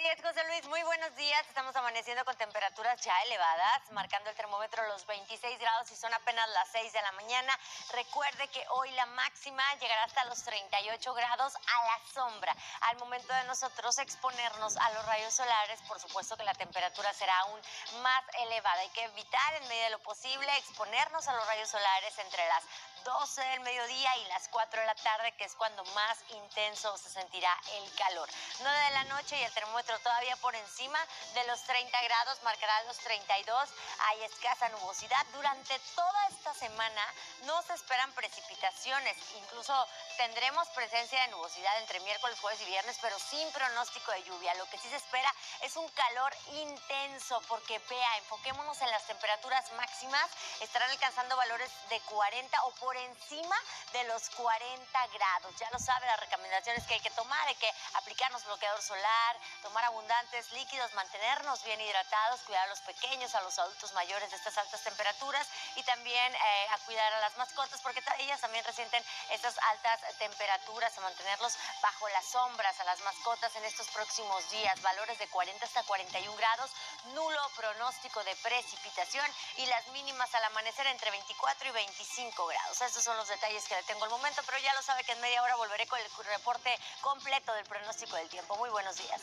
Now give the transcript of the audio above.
José Luis, muy buenos días. Estamos amaneciendo con temperaturas ya elevadas, marcando el termómetro los 26 grados y son apenas las 6 de la mañana. Recuerde que hoy la máxima llegará hasta los 38 grados a la sombra. Al momento de nosotros exponernos a los rayos solares, por supuesto que la temperatura será aún más elevada. Hay que evitar en medida de lo posible exponernos a los rayos solares entre las 12 del mediodía y las 4 de la tarde, que es cuando más intenso se sentirá el calor. 9 de la noche y el termómetro todavía por encima de los 30 grados, marcará los 32. Hay escasa nubosidad. Durante toda esta semana no se esperan precipitaciones, incluso tendremos presencia de nubosidad entre miércoles, jueves y viernes, pero sin pronóstico de lluvia. Lo que sí se espera es un calor intenso, porque vea, enfoquémonos en las temperaturas máximas, estarán alcanzando valores de 40 o por por encima de los 40 grados. Ya lo sabe, las recomendaciones que hay que tomar, hay que aplicarnos bloqueador solar, tomar abundantes líquidos, mantenernos bien hidratados, cuidar a los pequeños, a los adultos mayores de estas altas temperaturas y también eh, a cuidar a las mascotas porque ellas también resienten estas altas temperaturas, a mantenerlos bajo las sombras, a las mascotas en estos próximos días, valores de 40 hasta 41 grados, nulo pronóstico de precipitación y las mínimas al amanecer entre 24 y 25 grados. Estos son los detalles que le tengo al momento, pero ya lo sabe que en media hora volveré con el reporte completo del pronóstico del tiempo. Muy buenos días.